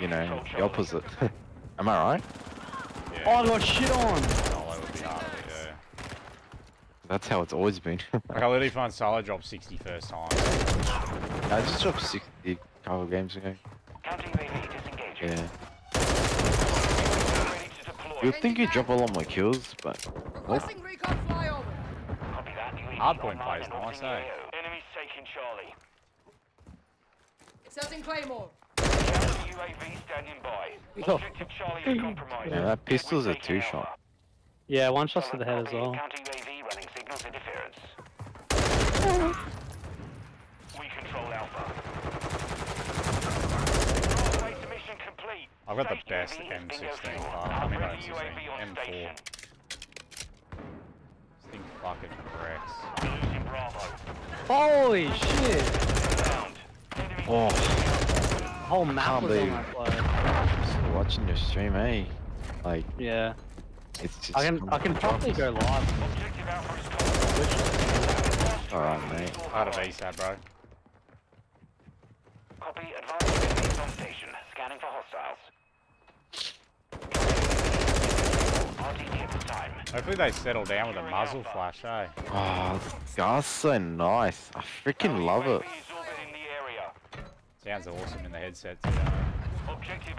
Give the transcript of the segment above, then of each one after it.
you know, the opposite. Am I right? Yeah. Oh, I got shit on. Solo would be harder, yeah. That's how it's always been. Like I literally found solo drop 60 first time. I just dropped 60 a couple games ago. Counter UAV disengaging. Yeah. Ready to deploy. You'd think you'd drop a lot more kills, but Requesting recon flyover. Copy that. UAV Hardpoint online plays nice, eh? AO. Taking Charlie. Inserting Claymore. Counter UAV standing by. Oh. Objective Charlie is compromised. yeah, that pistol's a We're two-shot. Alpha. Yeah, one shot to the head as well. Counter UAV running signals interference. We control Alpha. Mission complete. I've got the best M16 bingo I mean, not Friendly UAV M16, M4. This thing fucking wrecks. Holy shit! Oh, The whole map Can't was on believe- that play. just watching your stream, eh? Like, Yeah. it's just. I can I can probably go live. Objective Alpha is covered. Alright, mate. I had a VSAT, bro. Copy. Advanced UAV on station. Scanning for hostiles. RTT at this time. Hopefully they settle down with a muzzle flash, eh? Oh, this guy's so nice. I freaking love it. UAV is orbiting the area. Sounds awesome in the headset too.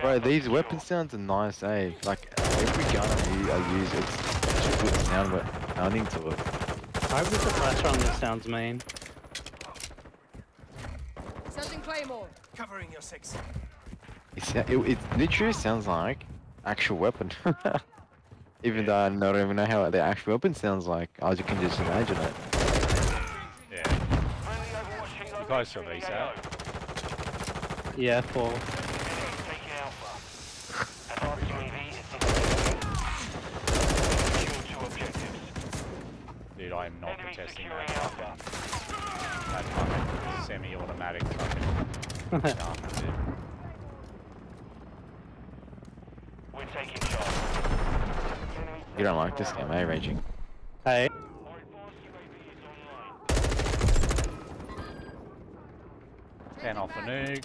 Bro, these secure. weapon sounds are nice, eh? Like, every gun I use, it's such a good sound, but sounding to it. I hope the flash on this sounds mean. Inserting Claymore. Covering your six. It's, it, it literally sounds like actual weapon. even though I don't even know how the actual weapon sounds like, I just can just imagine it. Yeah. Friendly Overwatch helo guys saw these out? Two objectives. Dude, I am not Enemy contesting securing that Alpha. fucking, that fucking semi-automatic fucking gun, dude. We're taking shots. You don't like this game, eh, Raging? off the nuke.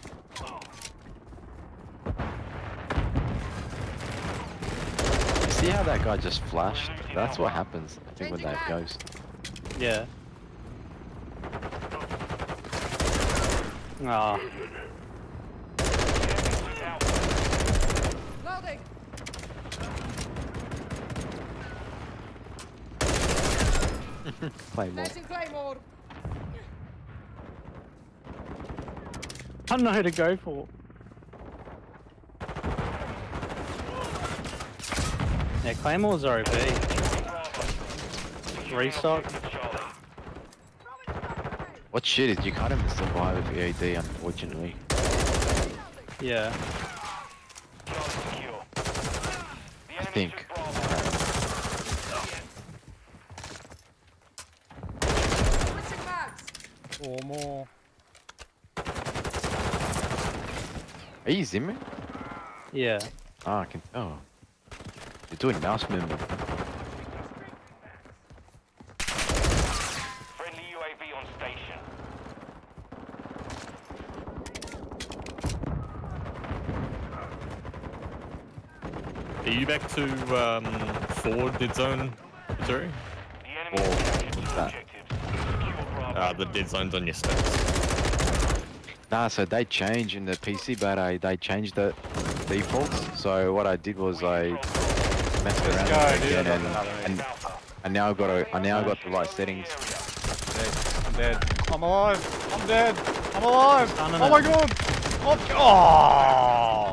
See how that guy just flashed? That's what happens, I think, with that ghost. Yeah. Ah. Loading. Claymore. I don't know who to go for. Yeah, Claymore's OP. Restock. Charlie. What shit is you can't even survive with EAD, unfortunately. Yeah. Charlie secure. The I think. took Bravo. Switching mags. Four more. Are you zimming? Yeah. Ah, I can tell. You're doing mouse movement. Friendly UAV on station. Are you back to um, forward dead zone zero? The enemy Oh, has captured two what's that? objectives. Uh, the dead zone's on your stats. Nah, so they changed in the PC, but I they changed the defaults. So what I did was I messed around go, with it dude, again, I and, got another and, and now I got a, I now got the right settings. I'm dead. I'm alive. I'm dead. I'm alive. Oh my god. Oh, oh.